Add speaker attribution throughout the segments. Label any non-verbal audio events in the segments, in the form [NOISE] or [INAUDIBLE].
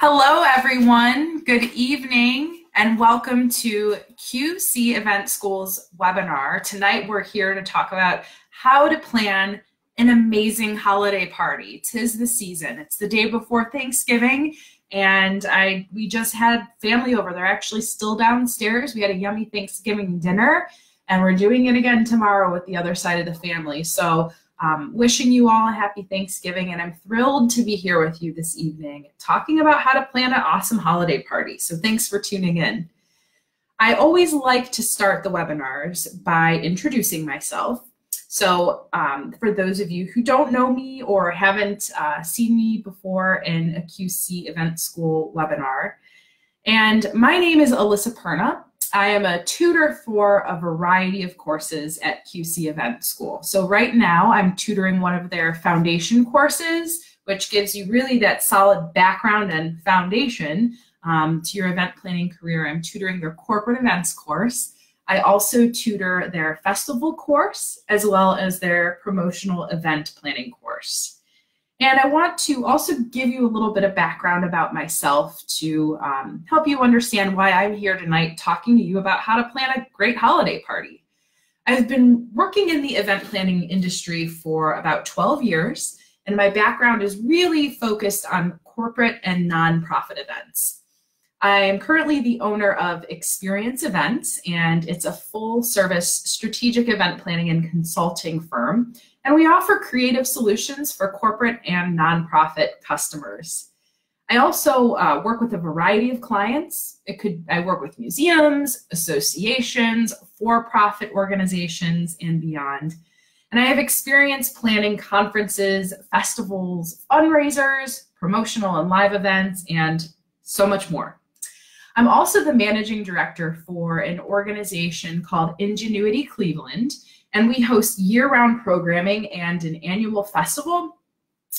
Speaker 1: Hello, everyone. Good evening, and welcome to QC Event School's webinar. Tonight, we're here to talk about how to plan an amazing holiday party. Tis the season. It's the day before Thanksgiving, and I we just had family over. They're actually still downstairs. We had a yummy Thanksgiving dinner, and we're doing it again tomorrow with the other side of the family. So um, wishing you all a happy Thanksgiving, and I'm thrilled to be here with you this evening talking about how to plan an awesome holiday party. So thanks for tuning in. I always like to start the webinars by introducing myself. So um, for those of you who don't know me or haven't uh, seen me before in a QC Event School webinar, and my name is Alyssa Perna. I am a tutor for a variety of courses at QC Event School. So right now I'm tutoring one of their foundation courses, which gives you really that solid background and foundation um, to your event planning career. I'm tutoring their corporate events course. I also tutor their festival course as well as their promotional event planning course. And I want to also give you a little bit of background about myself to um, help you understand why I'm here tonight talking to you about how to plan a great holiday party. I've been working in the event planning industry for about 12 years, and my background is really focused on corporate and nonprofit events. I am currently the owner of Experience Events, and it's a full service strategic event planning and consulting firm and we offer creative solutions for corporate and nonprofit customers. I also uh, work with a variety of clients. It could I work with museums, associations, for-profit organizations, and beyond. And I have experience planning conferences, festivals, fundraisers, promotional and live events, and so much more. I'm also the managing director for an organization called Ingenuity Cleveland, and we host year-round programming and an annual festival.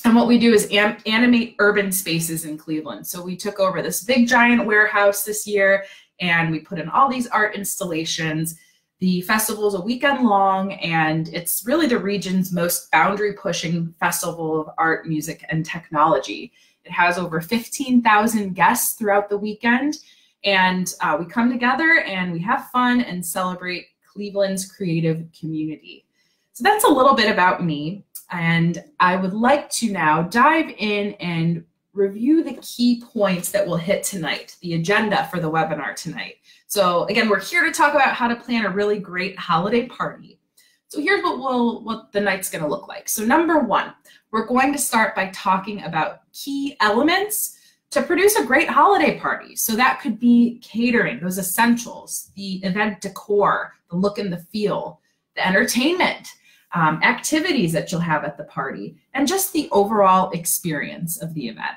Speaker 1: And what we do is animate urban spaces in Cleveland. So we took over this big giant warehouse this year and we put in all these art installations. The festival is a weekend long and it's really the region's most boundary pushing festival of art, music, and technology. It has over 15,000 guests throughout the weekend. And uh, we come together and we have fun and celebrate Cleveland's creative community. So that's a little bit about me. And I would like to now dive in and review the key points that we'll hit tonight, the agenda for the webinar tonight. So again, we're here to talk about how to plan a really great holiday party. So here's what we'll what the night's going to look like. So number 1, we're going to start by talking about key elements to produce a great holiday party. So that could be catering, those essentials, the event decor, the look and the feel, the entertainment, um, activities that you'll have at the party, and just the overall experience of the event.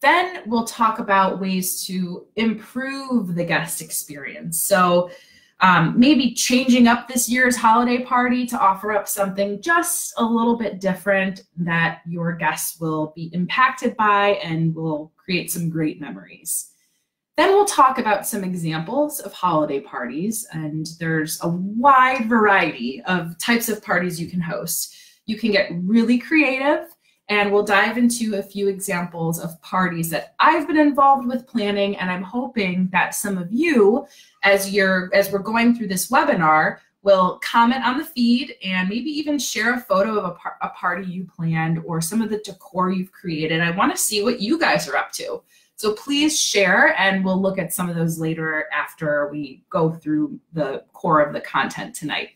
Speaker 1: Then we'll talk about ways to improve the guest experience. So um, maybe changing up this year's holiday party to offer up something just a little bit different that your guests will be impacted by and will create some great memories. Then we'll talk about some examples of holiday parties, and there's a wide variety of types of parties you can host. You can get really creative, and we'll dive into a few examples of parties that I've been involved with planning, and I'm hoping that some of you, as you're as we're going through this webinar, will comment on the feed and maybe even share a photo of a, par a party you planned or some of the decor you've created. I want to see what you guys are up to. So please share and we'll look at some of those later after we go through the core of the content tonight.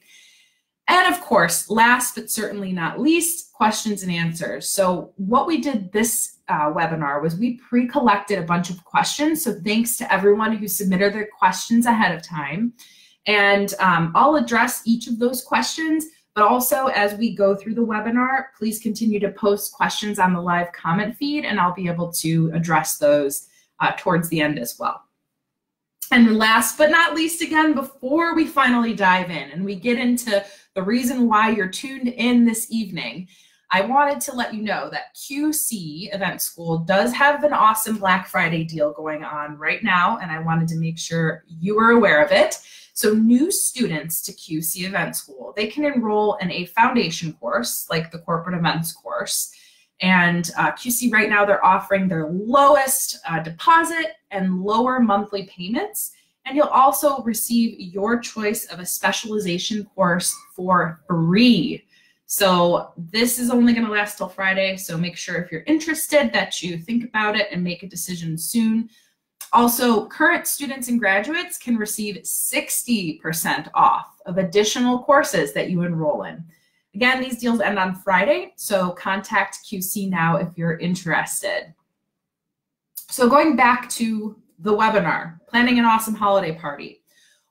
Speaker 1: And of course, last but certainly not least, questions and answers. So what we did this uh, webinar was we pre-collected a bunch of questions. So thanks to everyone who submitted their questions ahead of time. And um, I'll address each of those questions, but also as we go through the webinar, please continue to post questions on the live comment feed and I'll be able to address those uh, towards the end as well. And last but not least, again, before we finally dive in and we get into the reason why you're tuned in this evening, I wanted to let you know that QC Event School does have an awesome Black Friday deal going on right now, and I wanted to make sure you were aware of it. So new students to QC Event School, they can enroll in a foundation course like the corporate events course. And uh, QC right now, they're offering their lowest uh, deposit and lower monthly payments. And you'll also receive your choice of a specialization course for free. So this is only going to last till Friday. So make sure if you're interested that you think about it and make a decision soon. Also, current students and graduates can receive 60% off of additional courses that you enroll in. Again, these deals end on Friday, so contact QC now if you're interested. So going back to the webinar, planning an awesome holiday party.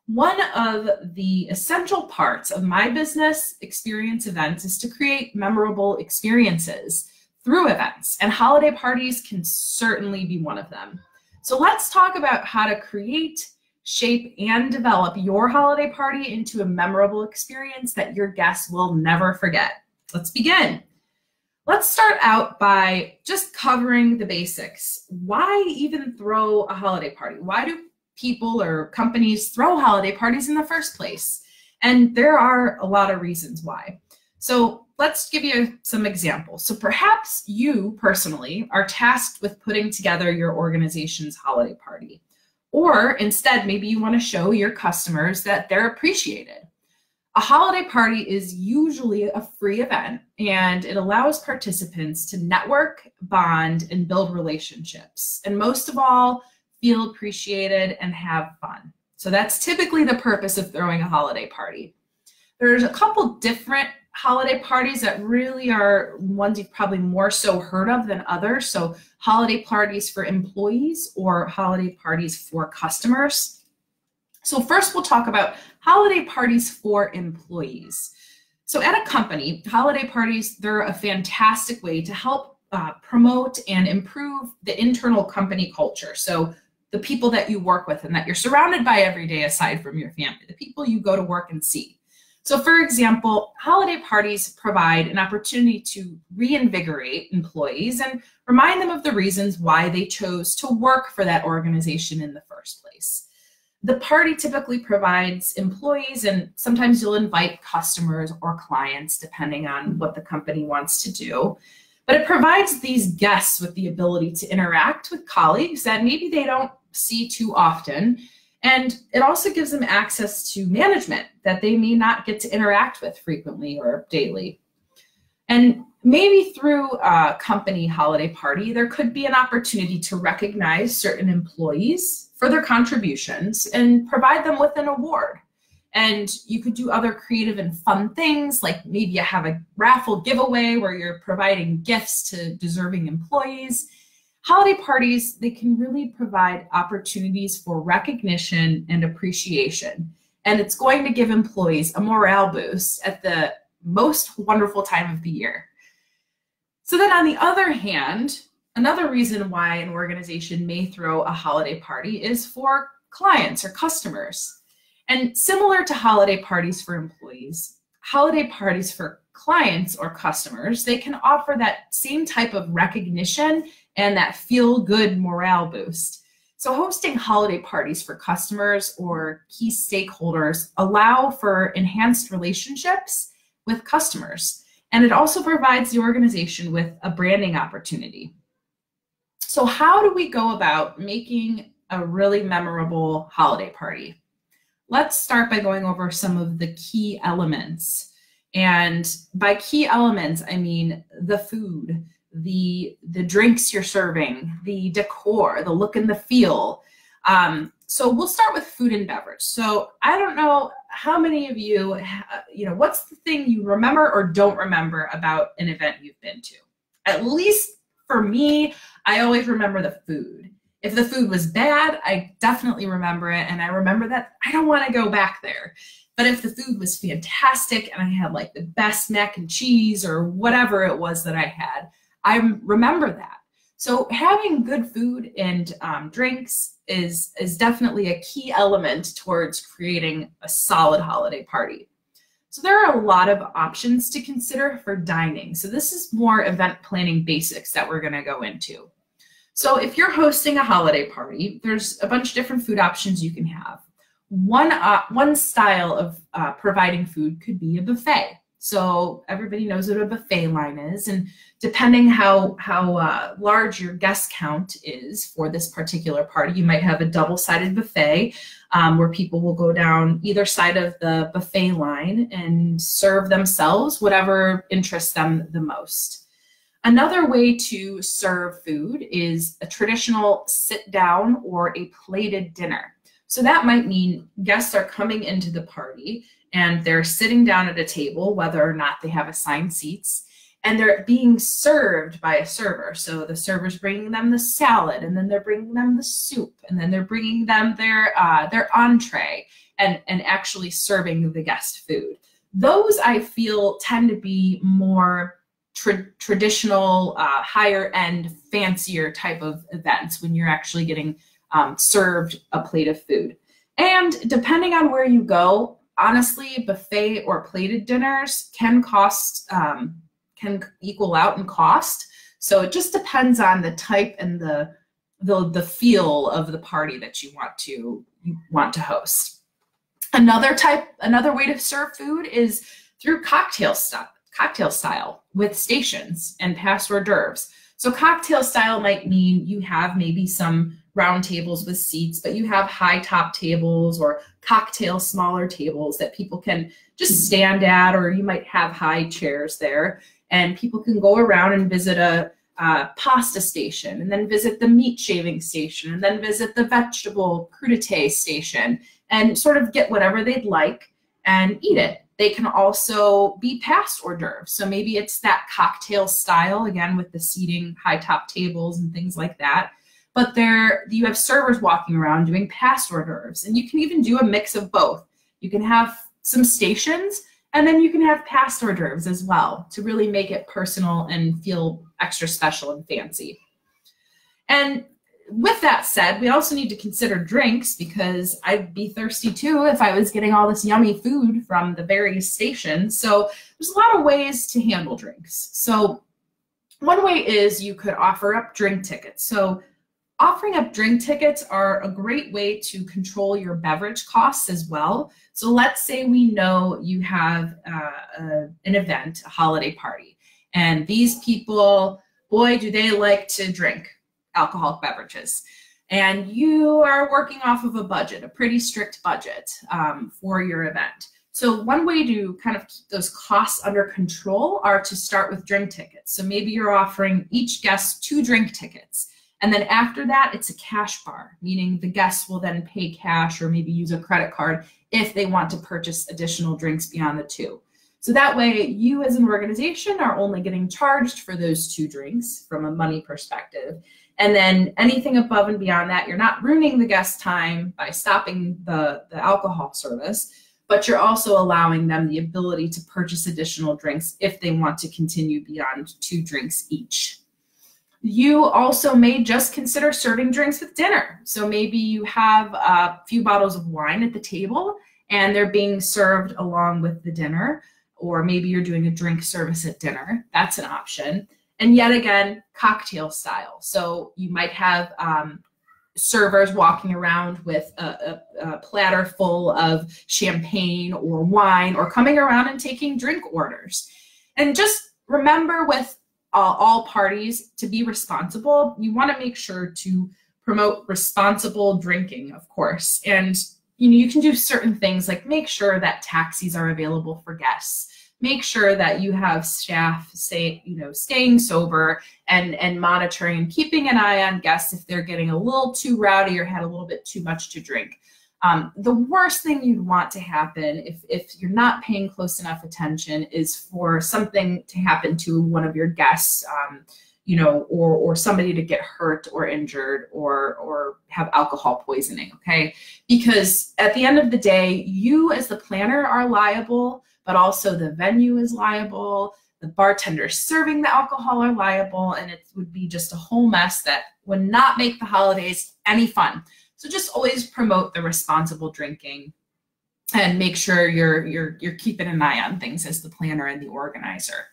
Speaker 1: One of the essential parts of my business experience events is to create memorable experiences through events, and holiday parties can certainly be one of them. So let's talk about how to create shape, and develop your holiday party into a memorable experience that your guests will never forget. Let's begin. Let's start out by just covering the basics. Why even throw a holiday party? Why do people or companies throw holiday parties in the first place? And there are a lot of reasons why. So let's give you some examples. So perhaps you personally are tasked with putting together your organization's holiday party. Or instead, maybe you want to show your customers that they're appreciated. A holiday party is usually a free event and it allows participants to network, bond, and build relationships. And most of all, feel appreciated and have fun. So that's typically the purpose of throwing a holiday party. There's a couple different holiday parties that really are ones you've probably more so heard of than others. So holiday parties for employees or holiday parties for customers. So first we'll talk about holiday parties for employees. So at a company, holiday parties, they're a fantastic way to help uh, promote and improve the internal company culture. So the people that you work with and that you're surrounded by every day aside from your family, the people you go to work and see. So for example, holiday parties provide an opportunity to reinvigorate employees and remind them of the reasons why they chose to work for that organization in the first place. The party typically provides employees and sometimes you'll invite customers or clients depending on what the company wants to do. But it provides these guests with the ability to interact with colleagues that maybe they don't see too often and it also gives them access to management that they may not get to interact with frequently or daily. And maybe through a company holiday party, there could be an opportunity to recognize certain employees for their contributions and provide them with an award. And you could do other creative and fun things, like maybe you have a raffle giveaway where you're providing gifts to deserving employees holiday parties, they can really provide opportunities for recognition and appreciation. And it's going to give employees a morale boost at the most wonderful time of the year. So then on the other hand, another reason why an organization may throw a holiday party is for clients or customers. And similar to holiday parties for employees, holiday parties for clients or customers, they can offer that same type of recognition and that feel good morale boost. So hosting holiday parties for customers or key stakeholders allow for enhanced relationships with customers. And it also provides the organization with a branding opportunity. So how do we go about making a really memorable holiday party? Let's start by going over some of the key elements. And by key elements, I mean the food, the the drinks you're serving, the decor, the look and the feel. Um, so we'll start with food and beverage. So I don't know how many of you, you know, what's the thing you remember or don't remember about an event you've been to? At least for me, I always remember the food. If the food was bad, I definitely remember it. And I remember that I don't want to go back there. But if the food was fantastic and I had like the best mac and cheese or whatever it was that I had, I remember that. So having good food and um, drinks is, is definitely a key element towards creating a solid holiday party. So there are a lot of options to consider for dining. So this is more event planning basics that we're gonna go into. So if you're hosting a holiday party, there's a bunch of different food options you can have. One, uh, one style of uh, providing food could be a buffet. So everybody knows what a buffet line is, and depending how how uh, large your guest count is for this particular party, you might have a double-sided buffet um, where people will go down either side of the buffet line and serve themselves whatever interests them the most. Another way to serve food is a traditional sit down or a plated dinner. So that might mean guests are coming into the party and they're sitting down at a table, whether or not they have assigned seats, and they're being served by a server. So the server's bringing them the salad, and then they're bringing them the soup, and then they're bringing them their uh, their entree, and and actually serving the guest food. Those I feel tend to be more tra- traditional, uh, higher end, fancier type of events when you're actually getting um, served a plate of food. And depending on where you go, honestly, buffet or plated dinners can cost, um, can equal out in cost. So it just depends on the type and the, the, the feel of the party that you want to, want to host. Another type, another way to serve food is through cocktail stuff, cocktail style with stations and passed hors d'oeuvres. So cocktail style might mean you have maybe some round tables with seats, but you have high top tables or cocktail smaller tables that people can just stand at, or you might have high chairs there. And people can go around and visit a uh, pasta station, and then visit the meat shaving station, and then visit the vegetable crudité station, and sort of get whatever they'd like and eat it. They can also be passed hors d'oeuvres. So maybe it's that cocktail style, again, with the seating, high top tables, and things like that but there you have servers walking around doing passed hors d'oeuvres. And you can even do a mix of both. You can have some stations and then you can have passed hors d'oeuvres as well to really make it personal and feel extra special and fancy. And with that said, we also need to consider drinks because I'd be thirsty too if I was getting all this yummy food from the various stations. So there's a lot of ways to handle drinks. So one way is you could offer up drink tickets. So offering up drink tickets are a great way to control your beverage costs as well. So let's say we know you have uh, a, an event, a holiday party, and these people, boy, do they like to drink alcoholic beverages. And you are working off of a budget, a pretty strict budget um, for your event. So one way to kind of keep those costs under control are to start with drink tickets. So maybe you're offering each guest two drink tickets. And then after that, it's a cash bar, meaning the guests will then pay cash or maybe use a credit card if they want to purchase additional drinks beyond the two. So that way, you as an organization are only getting charged for those two drinks from a money perspective. And then anything above and beyond that, you're not ruining the guest time by stopping the, the alcohol service, but you're also allowing them the ability to purchase additional drinks if they want to continue beyond two drinks each. You also may just consider serving drinks with dinner. So maybe you have a few bottles of wine at the table and they're being served along with the dinner, or maybe you're doing a drink service at dinner. That's an option. And yet again, cocktail style. So you might have um, servers walking around with a, a, a, platter full of champagne or wine or coming around and taking drink orders. And just remember with uh, all parties to be responsible, you want to make sure to promote responsible drinking, of course. And you know, you can do certain things like make sure that taxis are available for guests. Make sure that you have staff say, you know, staying sober and and monitoring and keeping an eye on guests if they're getting a little too rowdy or had a little bit too much to drink. Um, the worst thing you'd want to happen if, if you're not paying close enough attention is for something to happen to one of your guests, um, you know, or, or somebody to get hurt or injured or, or have alcohol poisoning, okay? Because at the end of the day, you as the planner are liable, but also the venue is liable, the bartenders serving the alcohol are liable, and it would be just a whole mess that would not make the holidays any fun. So just always promote the responsible drinking and make sure you're you're you're keeping an eye on things as the planner and the organizer.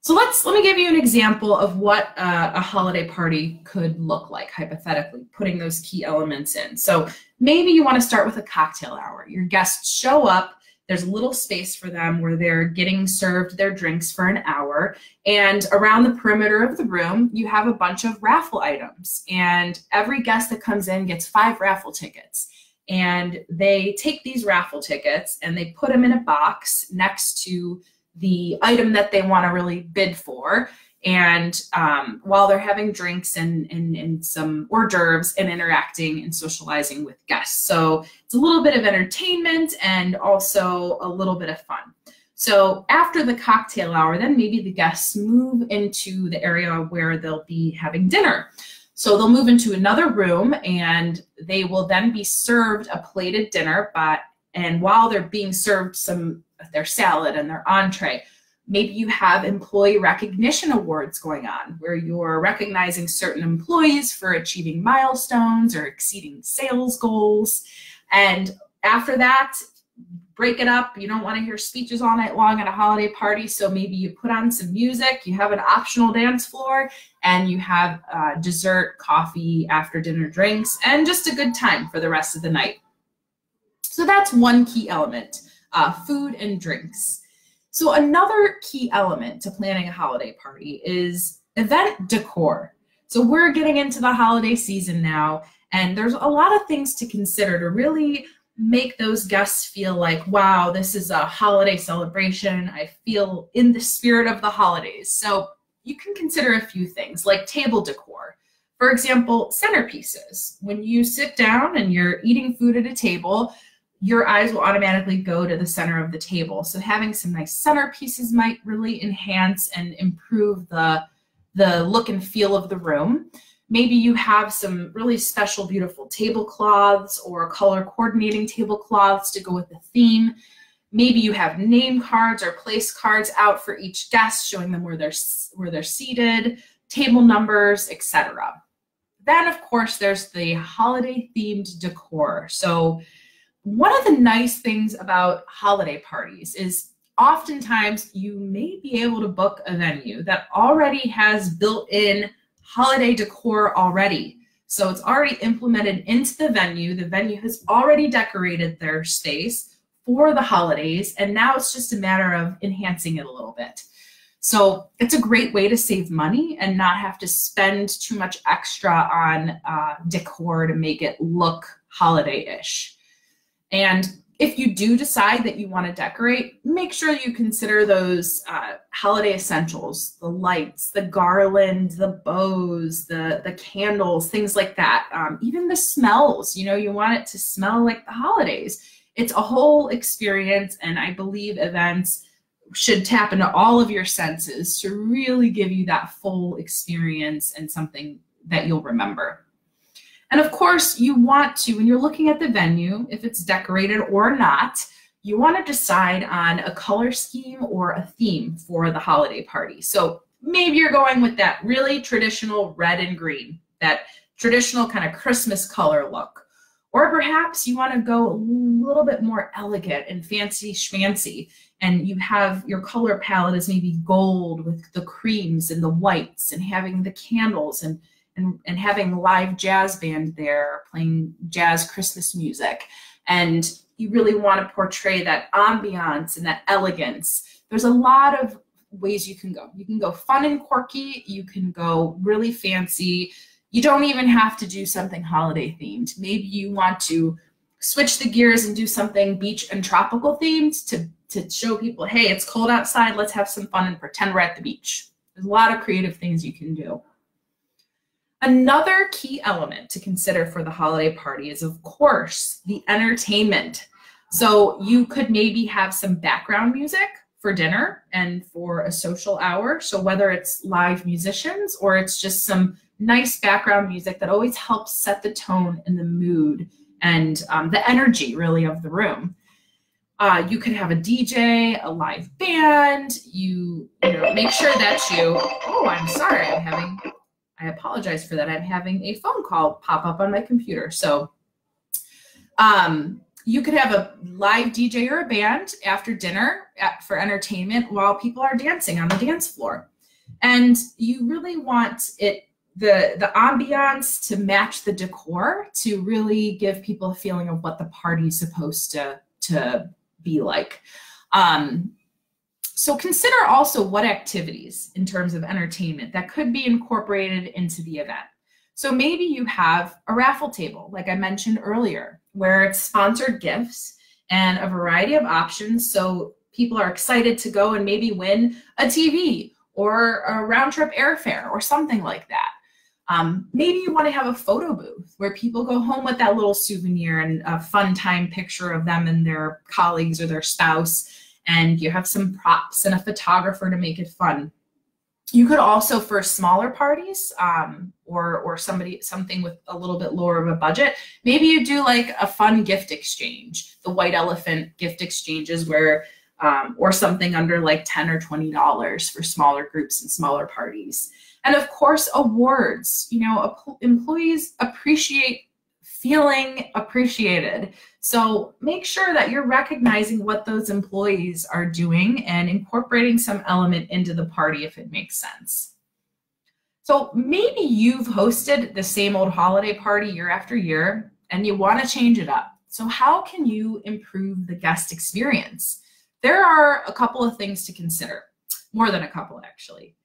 Speaker 1: So let's let me give you an example of what uh, a holiday party could look like hypothetically, putting those key elements in. So maybe you want to start with a cocktail hour. Your guests show up, There's a little space for them where they're getting served their drinks for an hour. And around the perimeter of the room, you have a bunch of raffle items. And every guest that comes in gets five raffle tickets. And they take these raffle tickets and they put them in a box next to the item that they want to really bid for and um, while they're having drinks and, and, and some hors d'oeuvres and interacting and socializing with guests. So it's a little bit of entertainment and also a little bit of fun. So after the cocktail hour, then maybe the guests move into the area where they'll be having dinner. So they'll move into another room and they will then be served a plated dinner, but and while they're being served some their salad and their entree, Maybe you have employee recognition awards going on where you're recognizing certain employees for achieving milestones or exceeding sales goals. And after that, break it up. You don't want to hear speeches all night long at a holiday party. So maybe you put on some music, you have an optional dance floor, and you have uh, dessert, coffee, after dinner drinks, and just a good time for the rest of the night. So that's one key element uh, food and drinks. So another key element to planning a holiday party is event decor. So we're getting into the holiday season now, and there's a lot of things to consider to really make those guests feel like, wow, this is a holiday celebration. I feel in the spirit of the holidays. So you can consider a few things like table decor. For example, centerpieces. When you sit down and you're eating food at a table, your eyes will automatically go to the center of the table. So having some nice centerpieces might really enhance and improve the, the look and feel of the room. Maybe you have some really special, beautiful tablecloths or color coordinating tablecloths to go with the theme. Maybe you have name cards or place cards out for each guest, showing them where they're where they're seated, table numbers, etc. Then, of course, there's the holiday themed decor. So one of the nice things about holiday parties is oftentimes you may be able to book a venue that already has built in holiday decor already. So it's already implemented into the venue. The venue has already decorated their space for the holidays, and now it's just a matter of enhancing it a little bit. So it's a great way to save money and not have to spend too much extra on uh, decor to make it look holiday-ish. And if you do decide that you want to decorate, make sure you consider those uh, holiday essentials, the lights, the garland, the bows, the, the candles, things like that. Um, even the smells, you know, you want it to smell like the holidays. It's a whole experience, and I believe events should tap into all of your senses to really give you that full experience and something that you'll remember. And of course, you want to, when you're looking at the venue, if it's decorated or not, you want to decide on a color scheme or a theme for the holiday party. So maybe you're going with that really traditional red and green, that traditional kind of Christmas color look. Or perhaps you want to go a little bit more elegant and fancy schmancy, and you have your color palette is maybe gold with the creams and the whites and having the candles and and, and having live jazz band there playing jazz Christmas music. And you really want to portray that ambiance and that elegance. There's a lot of ways you can go. You can go fun and quirky, you can go really fancy. You don't even have to do something holiday themed. Maybe you want to switch the gears and do something beach and tropical themed to, to show people, hey, it's cold outside, let's have some fun and pretend we're at the beach. There's a lot of creative things you can do. Another key element to consider for the holiday party is, of course, the entertainment. So you could maybe have some background music for dinner and for a social hour. So whether it's live musicians or it's just some nice background music that always helps set the tone and the mood and um, the energy really of the room. Uh, you could have a DJ, a live band. You, you know, make sure that you. Oh, I'm sorry, I'm having I apologize for that. I'm having a phone call pop up on my computer. So um, you could have a live DJ or a band after dinner at, for entertainment while people are dancing on the dance floor. And you really want it the the ambiance to match the decor to really give people a feeling of what the party is supposed to to be like. Um, so consider also what activities in terms of entertainment that could be incorporated into the event. So maybe you have a raffle table, like I mentioned earlier, where it's sponsored gifts and a variety of options. So people are excited to go and maybe win a TV or a round trip airfare or something like that. Um, maybe you want to have a photo booth where people go home with that little souvenir and a fun time picture of them and their colleagues or their spouse, and you have some props and a photographer to make it fun. You could also, for smaller parties um, or or somebody something with a little bit lower of a budget, maybe you do like a fun gift exchange. The white elephant gift exchanges where um, or something under like 10 or 20 dollars for smaller groups and smaller parties and of course awards you know employees appreciate feeling appreciated so make sure that you're recognizing what those employees are doing and incorporating some element into the party if it makes sense. So maybe you've hosted the same old holiday party year after year and you want to change it up. So how can you improve the guest experience? There are a couple of things to consider, more than a couple actually.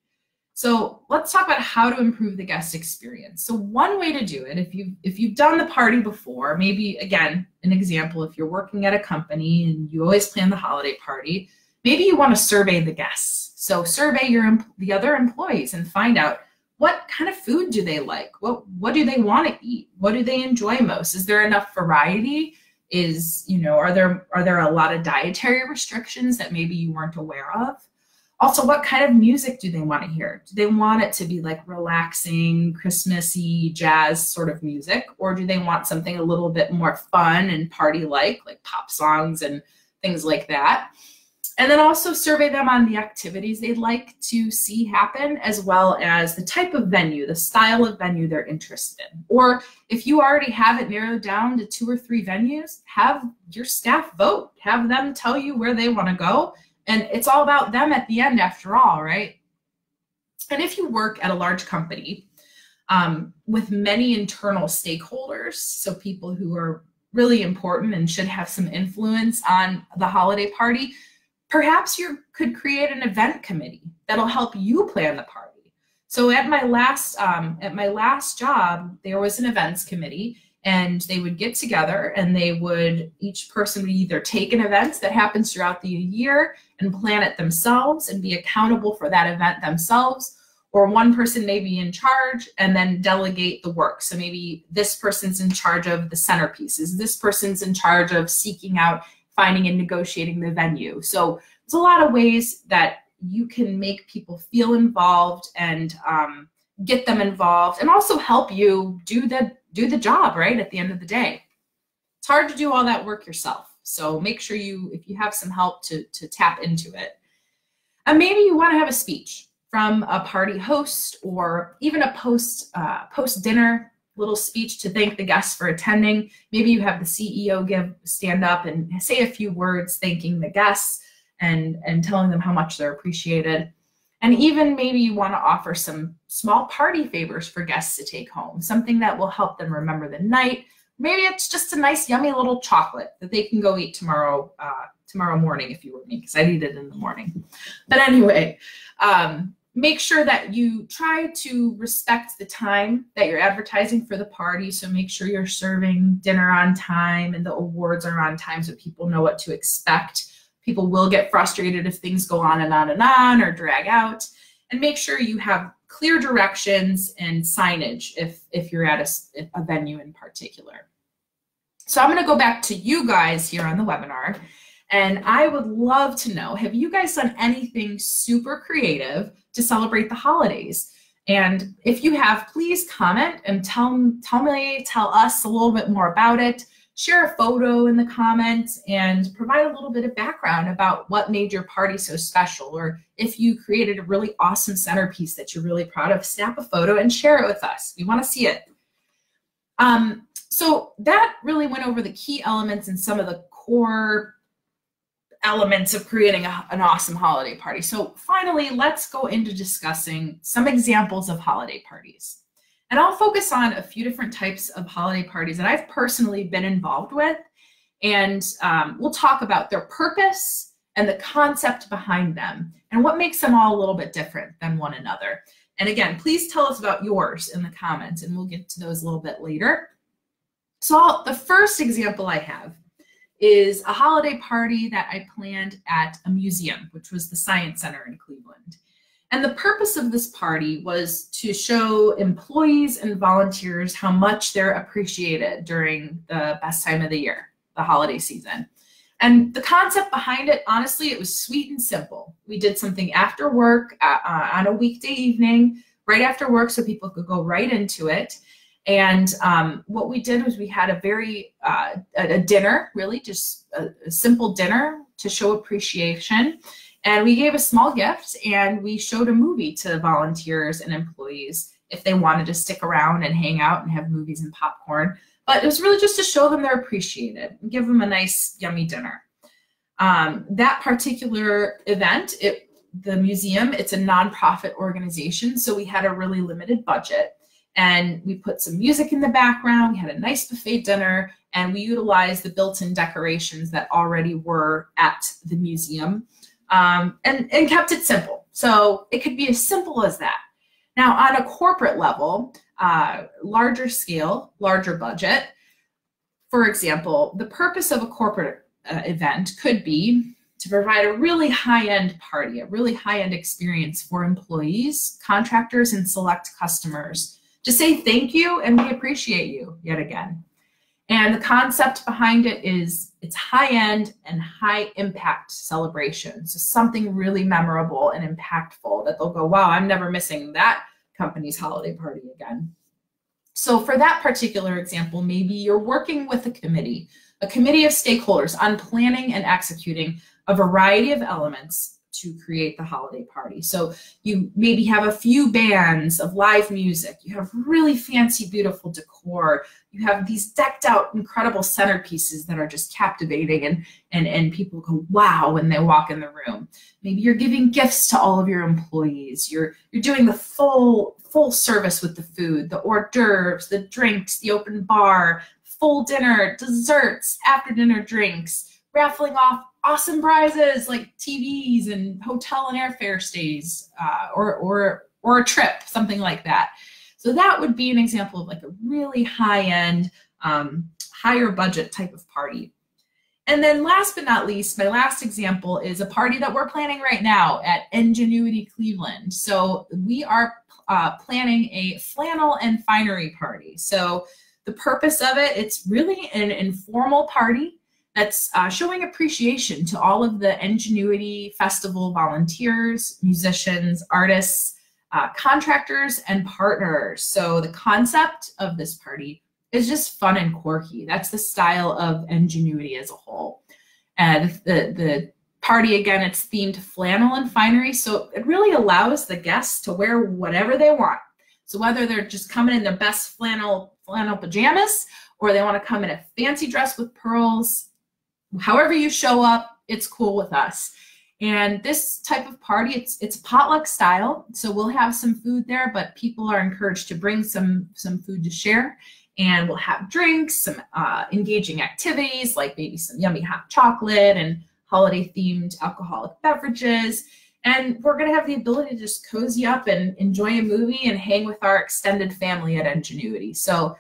Speaker 1: So let's talk about how to improve the guest experience. So one way to do it, if you if you've done the party before, maybe again an example, if you're working at a company and you always plan the holiday party, maybe you want to survey the guests. So survey your the other employees and find out what kind of food do they like? What what do they want to eat? What do they enjoy most? Is there enough variety? is you know are there are there a lot of dietary restrictions that maybe you weren't aware of also what kind of music do they want to hear do they want it to be like relaxing christmassy jazz sort of music or do they want something a little bit more fun and party like like pop songs and things like that and then also survey them on the activities they'd like to see happen, as well as the type of venue, the style of venue they're interested in. Or if you already have it narrowed down to two or three venues, have your staff vote, have them tell you where they want to go. And it's all about them at the end, after all, right? And if you work at a large company um, with many internal stakeholders, so people who are really important and should have some influence on the holiday party, Perhaps you could create an event committee that'll help you plan the party. So at my last um, at my last job, there was an events committee, and they would get together and they would each person would either take an event that happens throughout the year and plan it themselves and be accountable for that event themselves or one person may be in charge and then delegate the work. So maybe this person's in charge of the centerpieces, this person's in charge of seeking out finding and negotiating the venue. So there's a lot of ways that you can make people feel involved and um, get them involved and also help you do the do the job right at the end of the day it's hard to do all that work yourself so make sure you if you have some help to to tap into it and maybe you want to have a speech from a party host or even a post uh, post dinner little speech to thank the guests for attending. Maybe you have the CEO give stand up and say a few words thanking the guests and and telling them how much they're appreciated. And even maybe you want to offer some small party favors for guests to take home, something that will help them remember the night. Maybe it's just a nice, yummy little chocolate that they can go eat tomorrow uh, tomorrow morning if you were me, because I'd eat it in the morning. But anyway, um, make sure that you try to respect the time that you're advertising for the party. So make sure you're serving dinner on time and the awards are on time so people know what to expect. People will get frustrated if things go on and on and on or drag out. And make sure you have clear directions and signage if, if you're at a, a venue in particular. So I'm going to go back to you guys here on the webinar. And I would love to know, have you guys done anything super creative to celebrate the holidays. And if you have, please comment and tell, tell me, tell us a little bit more about it. Share a photo in the comments and provide a little bit of background about what made your party so special. Or if you created a really awesome centerpiece that you're really proud of, snap a photo and share it with us. We want to see it. Um, so that really went over the key elements and some of the core elements of creating a, an awesome holiday party. So finally, let's go into discussing some examples of holiday parties. And I'll focus on a few different types of holiday parties that I've personally been involved with And um, we'll talk about their purpose and the concept behind them and what makes them all a little bit different than one another. And again, please tell us about yours in the comments and we'll get to those a little bit later. So I'll, the first example I have is a holiday party that I planned at a museum, which was the Science Center in Cleveland. And the purpose of this party was to show employees and volunteers how much they're appreciated during the best time of the year, the holiday season. And the concept behind it, honestly, it was sweet and simple. We did something after work uh, uh, on a weekday evening, right after work, so people could go right into it. And um, what we did was we had a very uh, a, dinner, really just a, a simple dinner to show appreciation. And we gave a small gift and we showed a movie to volunteers and employees if they wanted to stick around and hang out and have movies and popcorn. But it was really just to show them they're appreciated and give them a nice, yummy dinner. Um, that particular event, it, the museum, it's a nonprofit organization, so we had a really limited budget. And we put some music in the background, we had a nice buffet dinner, and we utilized the built-in decorations that already were at the museum um, and, and kept it simple. So it could be as simple as that. Now, on a corporate level, uh, larger scale, larger budget, for example, the purpose of a corporate uh, event could be to provide a really high-end party, a really high-end experience for employees, contractors, and select customers to say thank you and we appreciate you yet again. And the concept behind it is it's high end and high impact celebration. So something really memorable and impactful that they'll go, wow, I'm never missing that company's holiday party again. So for that particular example, maybe you're working with a committee, a committee of stakeholders on planning and executing a variety of elements to create the holiday party. So you maybe have a few bands of live music. You have really fancy, beautiful decor. You have these decked out, incredible centerpieces that are just captivating and, and, and people go, wow, when they walk in the room. Maybe you're giving gifts to all of your employees. You're, you're doing the full, full service with the food, the hors d'oeuvres, the drinks, the open bar, full dinner, desserts, after dinner drinks, raffling off awesome prizes like TVs and hotel and airfare stays uh, or, or, or a trip, something like that. So that would be an example of like a really high end, um, higher budget type of party. And then last but not least, my last example is a party that we're planning right now at Ingenuity Cleveland. So we are uh, planning a flannel and finery party. So the purpose of it, it's really an informal party that's uh, showing appreciation to all of the Ingenuity Festival volunteers, musicians, artists, uh, contractors, and partners. So the concept of this party is just fun and quirky. That's the style of Ingenuity as a whole. And the, the party, again, it's themed flannel and finery. So it really allows the guests to wear whatever they want. So whether they're just coming in their best flannel flannel pajamas or they want to come in a fancy dress with pearls, however you show up, it's cool with us. And this type of party, it's it's potluck style, so we'll have some food there, but people are encouraged to bring some some food to share. And we'll have drinks, some uh, engaging activities like maybe some yummy hot chocolate and holiday themed alcoholic beverages. And we're going to have the ability to just cozy up and enjoy a movie and hang with our extended family at Ingenuity. So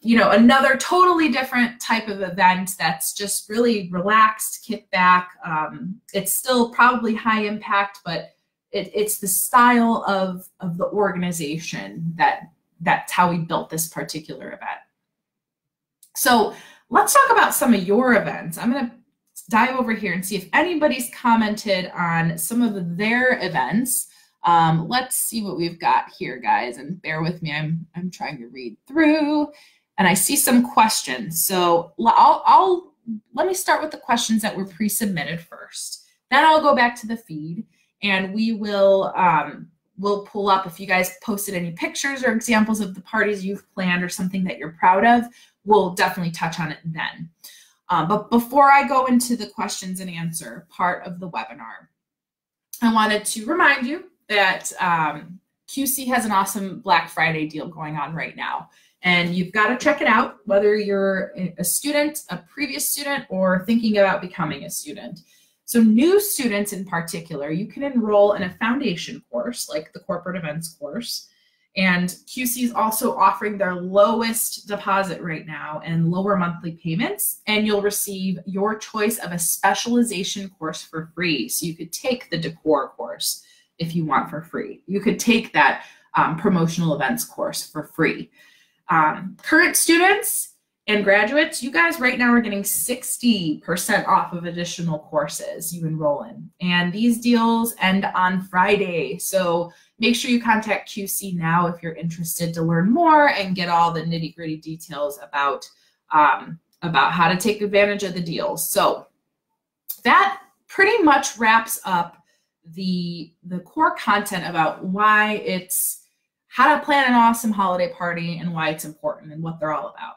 Speaker 1: you know, another totally different type of event that's just really relaxed, kick back. Um, it's still probably high impact, but it, it's the style of, of the organization that that's how we built this particular event. So let's talk about some of your events. I'm going to dive over here and see if anybody's commented on some of their events. Um, let's see what we've got here, guys, and bear with me. I'm, I'm trying to read through and I see some questions. So I'll, I'll let me start with the questions that were pre-submitted first. Then I'll go back to the feed and we will um, we'll pull up if you guys posted any pictures or examples of the parties you've planned or something that you're proud of, we'll definitely touch on it then. Um, but before I go into the questions and answer part of the webinar, I wanted to remind you that um, QC has an awesome Black Friday deal going on right now. And you've got to check it out, whether you're a student, a previous student, or thinking about becoming a student. So new students in particular, you can enroll in a foundation course like the corporate events course. And QC is also offering their lowest deposit right now and lower monthly payments. And you'll receive your choice of a specialization course for free. So you could take the decor course if you want for free. You could take that um, promotional events course for free. Um, current students, and graduates, you guys right now are getting 60% off of additional courses you enroll in. And these deals end on Friday. So make sure you contact QC now if you're interested to learn more and get all the nitty gritty details about, um, about how to take advantage of the deals. So that pretty much wraps up the, the core content about why it's how to plan an awesome holiday party and why it's important and what they're all about.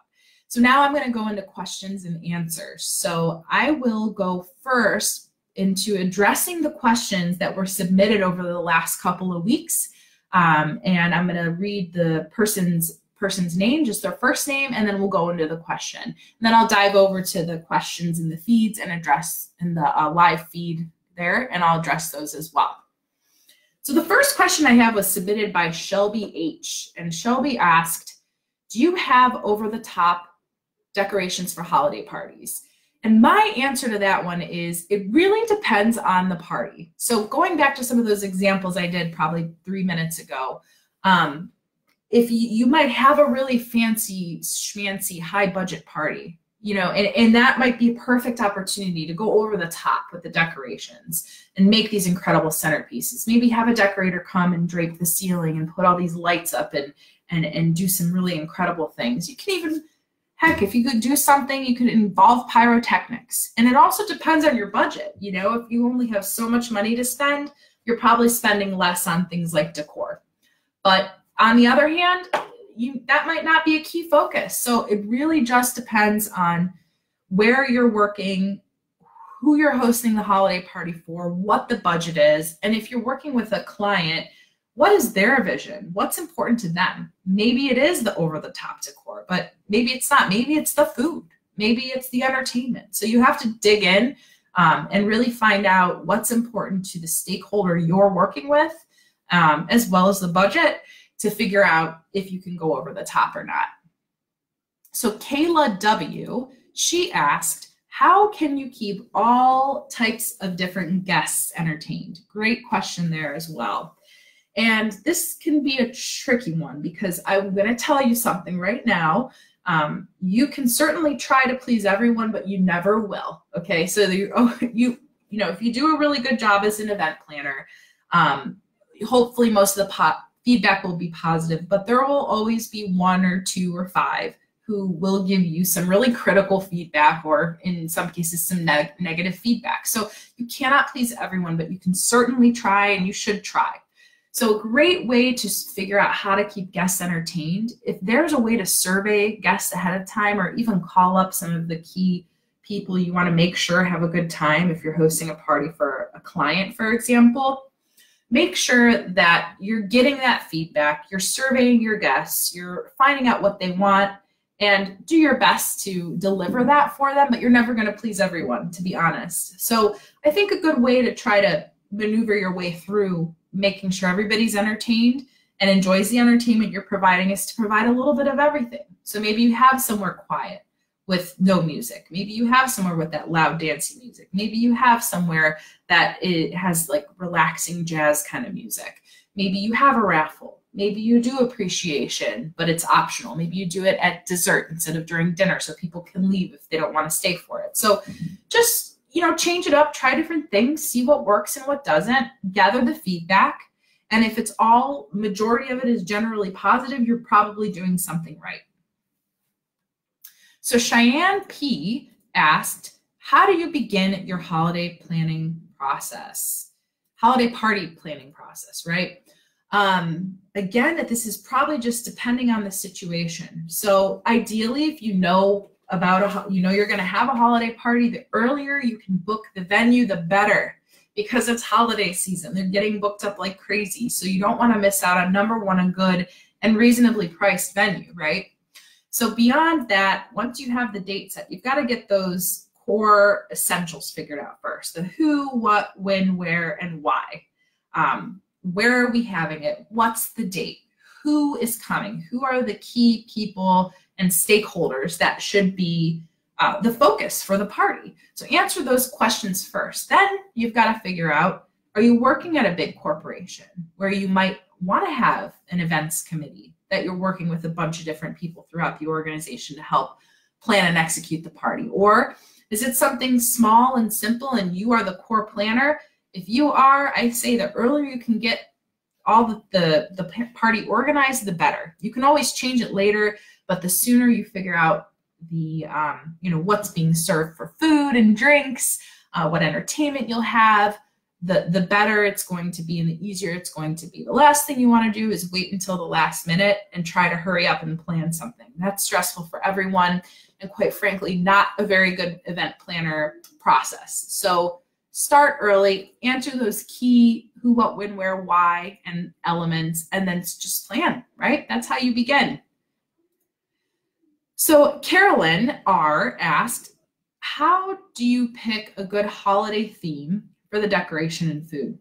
Speaker 1: So now I'm going to go into questions and answers. So I will go first into addressing the questions that were submitted over the last couple of weeks. Um, and I'm going to read the person's person's name, just their first name, and then we'll go into the question. And then I'll dive over to the questions in the feeds and address in the uh, live feed there, and I'll address those as well. So the first question I have was submitted by Shelby H. And Shelby asked, do you have over the top decorations for holiday parties? And my answer to that one is it really depends on the party. So going back to some of those examples I did probably three minutes ago, um, if you, you might have a really fancy, schmancy, high budget party, you know, and, and that might be a perfect opportunity to go over the top with the decorations and make these incredible centerpieces. Maybe have a decorator come and drape the ceiling and put all these lights up and and and do some really incredible things. You can even Heck, if you could do something, you could involve pyrotechnics. And it also depends on your budget. You know, if you only have so much money to spend, you're probably spending less on things like decor. But on the other hand, you that might not be a key focus. So it really just depends on where you're working, who you're hosting the holiday party for, what the budget is, and if you're working with a client what is their vision? What's important to them? Maybe it is the over the top decor, but maybe it's not. Maybe it's the food. Maybe it's the entertainment. So you have to dig in um, and really find out what's important to the stakeholder you're working with, um, as well as the budget to figure out if you can go over the top or not. So Kayla W, she asked, how can you keep all types of different guests entertained? Great question there as well. And this can be a tricky one because I'm going to tell you something right now. Um, you can certainly try to please everyone, but you never will. Okay, so you, [LAUGHS] oh, you, you know, if you do a really good job as an event planner, um, hopefully most of the pop feedback will be positive, but there will always be one or two or five who will give you some really critical feedback or in some cases some ne negative feedback. So you cannot please everyone, but you can certainly try and you should try. So a great way to figure out how to keep guests entertained, if there's a way to survey guests ahead of time or even call up some of the key people you want to make sure have a good time if you're hosting a party for a client, for example, make sure that you're getting that feedback, you're surveying your guests, you're finding out what they want, and do your best to deliver that for them, but you're never going to please everyone, to be honest. So I think a good way to try to maneuver your way through making sure everybody's entertained and enjoys the entertainment you're providing is to provide a little bit of everything. So maybe you have somewhere quiet with no music. Maybe you have somewhere with that loud dancing music. Maybe you have somewhere that it has like relaxing jazz kind of music. Maybe you have a raffle. Maybe you do appreciation, but it's optional. Maybe you do it at dessert instead of during dinner so people can leave if they don't want to stay for it. So just you know, change it up, try different things, see what works and what doesn't, gather the feedback. And if it's all, majority of it is generally positive, you're probably doing something right. So Cheyenne P asked, how do you begin your holiday planning process? Holiday party planning process, right? Um, again, this is probably just depending on the situation. So ideally, if you know about a you know you're going to have a holiday party the earlier you can book the venue the better because it's holiday season they're getting booked up like crazy so you don't want to miss out on number one a good and reasonably priced venue right So beyond that, once you have the date set, you've got to get those core essentials figured out first. The who, what, when, where, and why. Um, where are we having it? What's the date? Who is coming? Who are the key people and stakeholders that should be uh, the focus for the party? So answer those questions first. Then you've got to figure out are you working at a big corporation where you might want to have an events committee that you're working with a bunch of different people throughout the organization to help plan and execute the party? Or is it something small and simple and you are the core planner? If you are, I say the earlier you can get all the, the, the party organized, the better. You can always change it later, but the sooner you figure out the, um, you know, what's being served for food and drinks, uh, what entertainment you'll have, the, the better it's going to be and the easier it's going to be. The last thing you want to do is wait until the last minute and try to hurry up and plan something. That's stressful for everyone and quite frankly, not a very good event planner process. So start early, answer those key who, what, when, where, why, and elements, and then just plan, right? That's how you begin. So Carolyn R asked, how do you pick a good holiday theme for the decoration and food?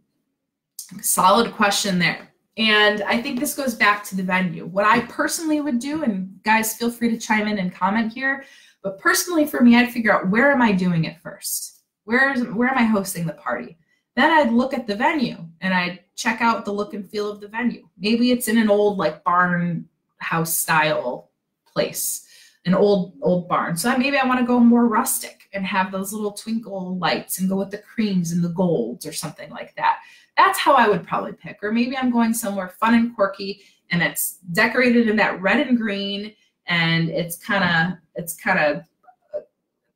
Speaker 1: Solid question there. And I think this goes back to the venue. What I personally would do, and guys, feel free to chime in and comment here, but personally for me, I'd figure out where am I doing it first? Where, is, where am I hosting the party? Then I'd look at the venue and I'd check out the look and feel of the venue. Maybe it's in an old like barn house style place, an old old barn. So maybe I want to go more rustic and have those little twinkle lights and go with the creams and the golds or something like that. That's how I would probably pick. Or maybe I'm going somewhere fun and quirky and it's decorated in that red and green and it's kind of it's kind of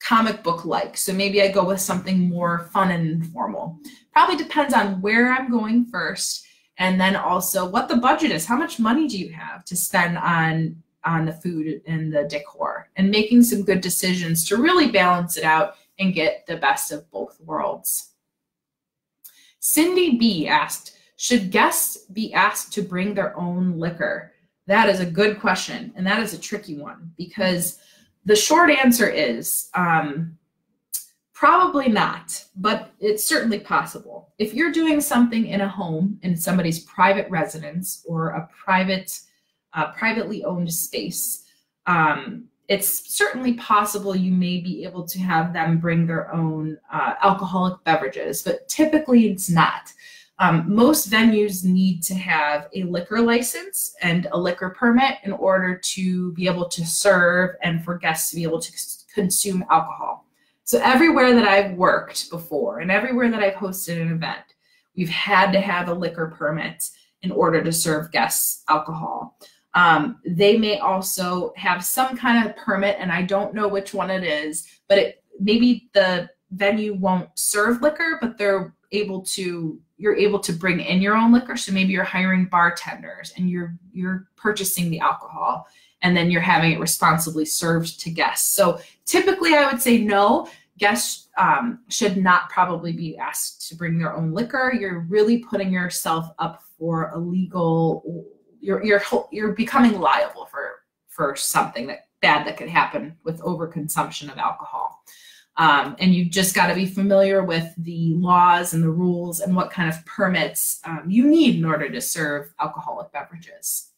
Speaker 1: comic book like. So maybe I go with something more fun and informal. Probably depends on where I'm going first and then also what the budget is. How much money do you have to spend on on the food and the decor and making some good decisions to really balance it out and get the best of both worlds. Cindy B asked, should guests be asked to bring their own liquor? That is a good question, and that is a tricky one because the short answer is um, probably not, but it's certainly possible. If you're doing something in a home, in somebody's private residence or a private, uh, privately owned space, um, it's certainly possible you may be able to have them bring their own uh, alcoholic beverages, but typically it's not. Um, most venues need to have a liquor license and a liquor permit in order to be able to serve and for guests to be able to consume alcohol. So everywhere that I've worked before and everywhere that I've hosted an event, we've had to have a liquor permit in order to serve guests alcohol. Um, they may also have some kind of permit, and I don't know which one it is, but it maybe the venue won't serve liquor, but they're able to you're able to bring in your own liquor. So maybe you're hiring bartenders and you're you're purchasing the alcohol and then you're having it responsibly served to guests. So typically I would say no, guests um, should not probably be asked to bring their own liquor. You're really putting yourself up for a legal you're you're you're becoming liable for for something that bad that could happen with overconsumption of alcohol. Um, and you've just got to be familiar with the laws and the rules and what kind of permits um, you need in order to serve alcoholic beverages.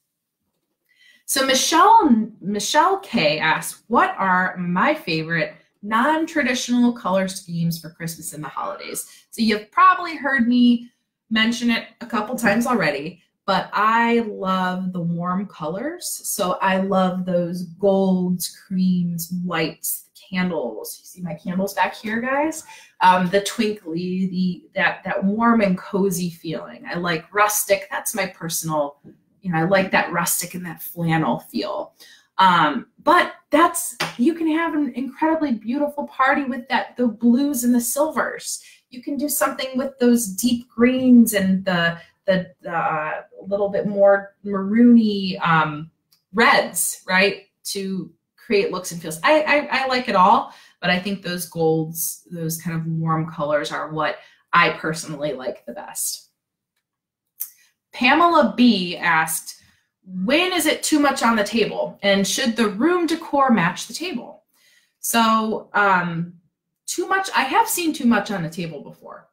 Speaker 1: So Michelle, Michelle K asks, what are my favorite non-traditional color schemes for Christmas and the holidays? So you've probably heard me mention it a couple times already, but I love the warm colors. So I love those golds, creams, whites, candles. You see my candles back here, guys? Um, the twinkly, the that that warm and cozy feeling. I like rustic. That's my personal, you know, I like that rustic and that flannel feel. Um, but that's you can have an incredibly beautiful party with that the blues and the silvers. You can do something with those deep greens and the the, uh, little bit more maroony um, reds, right? To create looks and feels. I, I, I like it all, but I think those golds, those kind of warm colors are what I personally like the best. Pamela B asked, when is it too much on the table? And should the room decor match the table? So um, too much, I have seen too much on the table before.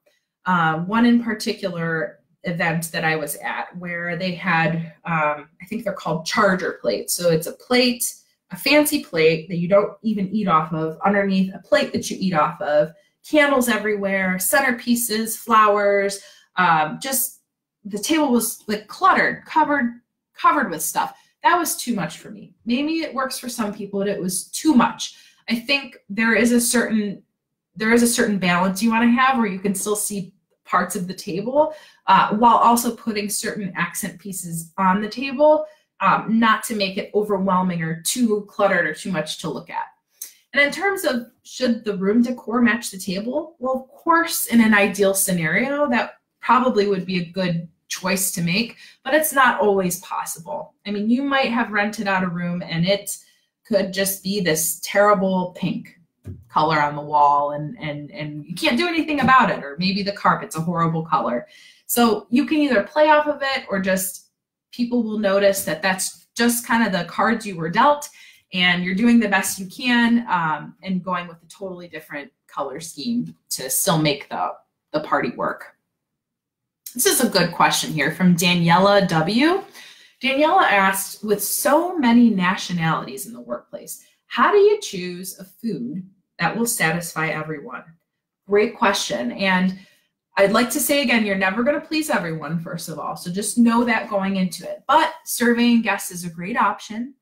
Speaker 1: Uh, one in particular event that I was at where they had, um, I think they're called charger plates. So it's a plate, a fancy plate that you don't even eat off of, underneath a plate that you eat off of, candles everywhere, centerpieces, flowers, um, just the table was like cluttered, covered, covered with stuff. That was too much for me. Maybe it works for some people, but it was too much. I think there is a certain there is a certain balance you want to have where you can still see parts of the table uh, while also putting certain accent pieces on the table, um, not to make it overwhelming or too cluttered or too much to look at. And in terms of should the room decor match the table? Well, of course, in an ideal scenario, that probably would be a good choice to make, but it's not always possible. I mean, you might have rented out a room and it could just be this terrible pink color on the wall and and and you can't do anything about it or maybe the carpet's a horrible color. So you can either play off of it or just people will notice that that's just kind of the cards you were dealt and you're doing the best you can um, and going with a totally different color scheme to still make the the party work. This is a good question here from daniela w. Daniela asked with so many nationalities in the workplace how do you choose a food that will satisfy everyone? Great question. And I'd like to say again, you're never going to please everyone, first of all. So just know that going into it. But surveying guests is a great option.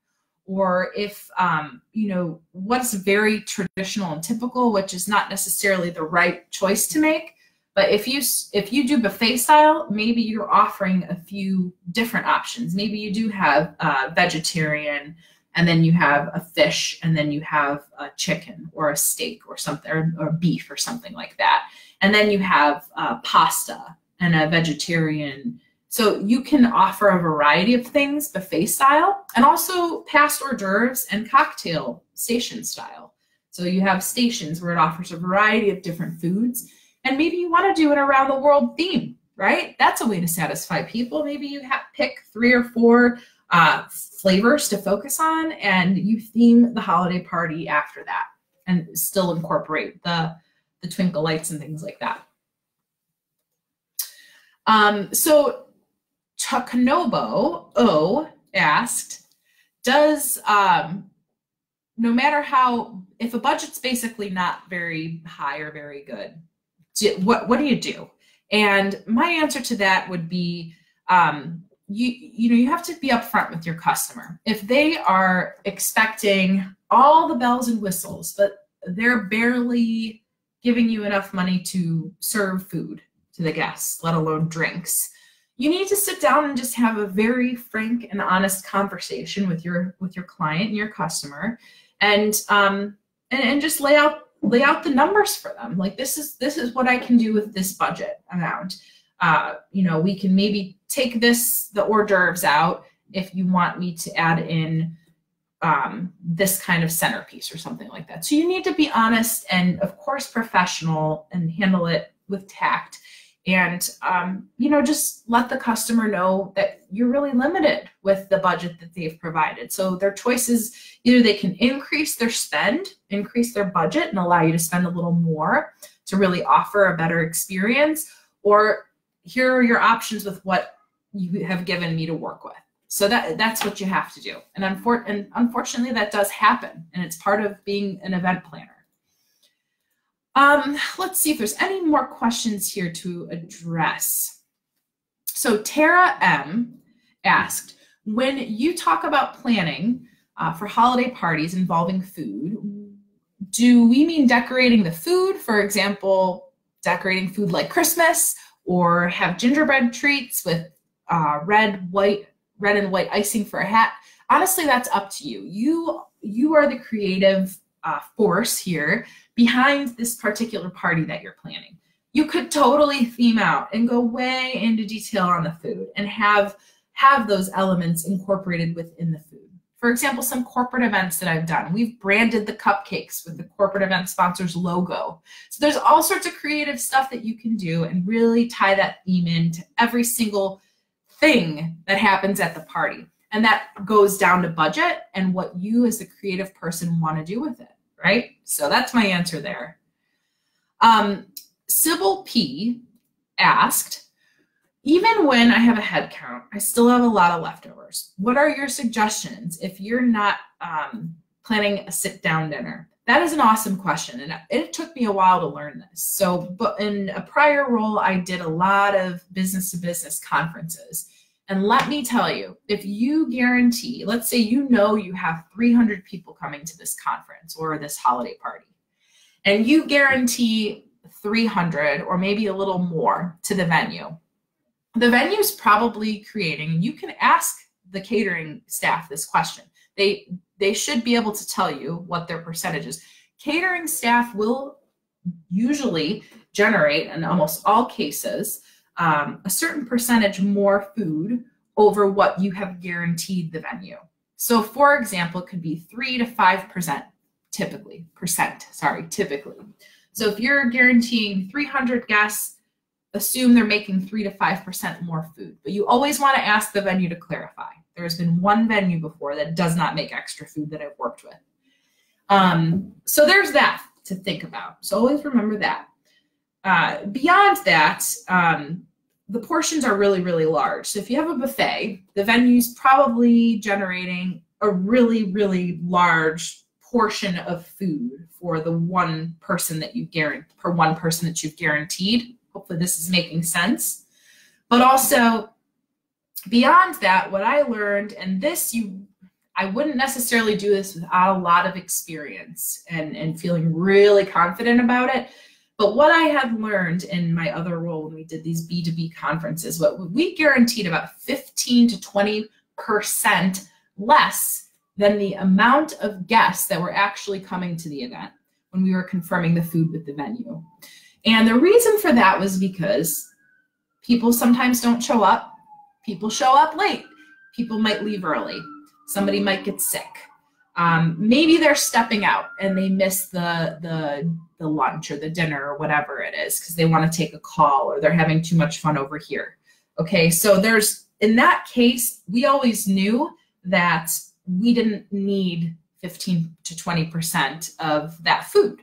Speaker 1: Or if, um, you know, what's very traditional and typical, which is not necessarily the right choice to make. But if you if you do buffet style, maybe you're offering a few different options. Maybe you do have uh, vegetarian, and then you have a fish, and then you have a chicken or a steak or something, or, or beef or something like that. And then you have uh, pasta and a vegetarian. So you can offer a variety of things buffet style and also passed hors d'oeuvres and cocktail station style. So you have stations where it offers a variety of different foods. And maybe you want to do an around the world theme, right? That's a way to satisfy people. Maybe you have pick three or four uh, flavors to focus on and you theme the holiday party after that and still incorporate the, the twinkle lights and things like that. Um, so Chakanobo O asked, does, um, no matter how, if a budget's basically not very high or very good, do, what, what do you do? And my answer to that would be um, you you know you have to be upfront with your customer. If they are expecting all the bells and whistles but they're barely giving you enough money to serve food to the guests let alone drinks you need to sit down and just have a very frank and honest conversation with your with your client and your customer and um and, and just lay out lay out the numbers for them. Like this is this is what i can do with this budget amount. Uh, you know, we can maybe take this, the hors d'oeuvres out if you want me to add in um, this kind of centerpiece or something like that. So you need to be honest and, of course, professional and handle it with tact. And, um, you know, just let the customer know that you're really limited with the budget that they've provided. So their choices either they can increase their spend, increase their budget, and allow you to spend a little more to really offer a better experience, or here are your options with what you have given me to work with. So that that's what you have to do. And, unfor- and unfortunately, that does happen, and it's part of being an event planner. Um, let's see if there's any more questions here to address. So Tara M asked, when you talk about planning uh, for holiday parties involving food, do we mean decorating the food? For example, decorating food like Christmas, or have gingerbread treats with uh, red, white, red and white icing for a hat. Honestly, that's up to you. You you are the creative uh, force here behind this particular party that you're planning. You could totally theme out and go way into detail on the food and have have those elements incorporated within the food. For example, some corporate events that I've done, we've branded the cupcakes with the corporate event sponsor's logo. So there's all sorts of creative stuff that you can do and really tie that theme into every single thing that happens at the party. And that goes down to budget and what you as the creative person want to do with it, right? So that's my answer there. Um, Sybil P asked, even when I have a head count, I still have a lot of leftovers. What are your suggestions if you're not um, planning a sit down dinner? That is an awesome question. And it took me a while to learn this. So, but in a prior role, I did a lot of business to business conferences. And let me tell you, if you guarantee, let's say you know you have 300 people coming to this conference or this holiday party, and you guarantee 300 or maybe a little more to the venue, the venue is probably creating, you can ask the catering staff this question. They they should be able to tell you what their percentage is. Catering staff will usually generate, in almost all cases, um, a certain percentage more food over what you have guaranteed the venue. So, for example, it could be three to five percent, typically percent. Sorry, typically. So, if you're guaranteeing 300 guests, assume they're making three to five percent more food. But you always want to ask the venue to clarify. There's been one venue before that does not make extra food that I've worked with. Um, so there's that to think about. So always remember that. Uh, beyond that, um, the portions are really, really large. So if you have a buffet, the venue's probably generating a really, really large portion of food for the one person that you guarantee per one person that you've guaranteed. Hopefully this is making sense. But also beyond that, what I learned, and this you I wouldn't necessarily do this without a lot of experience and, and feeling really confident about it. But what I had learned in my other role when we did these B2B conferences, what we guaranteed about 15 to 20% less than the amount of guests that were actually coming to the event when we were confirming the food with the venue. And the reason for that was because people sometimes don't show up People show up late. People might leave early. Somebody might get sick. Um, maybe they're stepping out and they miss the the the lunch or the dinner or whatever it is because they want to take a call or they're having too much fun over here. Okay, so there's in that case, we always knew that we didn't need 15 to 20% of that food.